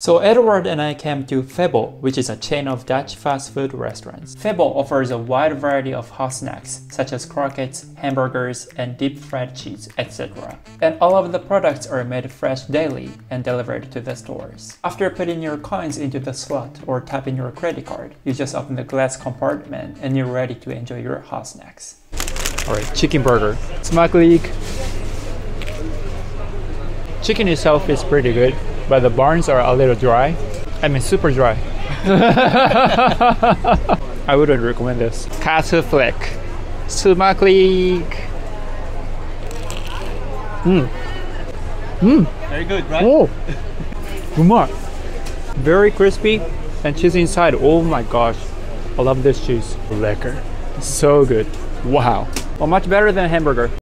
So Edward and I came to Febo, which is a chain of Dutch fast food restaurants. Febo offers a wide variety of hot snacks, such as croquettes, hamburgers, and deep fried cheese, etc. And all of the products are made fresh daily and delivered to the stores. After putting your coins into the slot or tapping your credit card, you just open the glass compartment and you're ready to enjoy your hot snacks. Alright, chicken burger. Smakelijk. Chicken itself is pretty good, but the barns are a little dry. I mean, super dry. I wouldn't recommend this. Kaassoufflé. Smakelijk. Mmm. Mmm. Very good, right? Oh, umai. Very crispy and cheese inside. Oh my gosh, I love this cheese. Lekker. So good. Wow. Well, much better than a hamburger.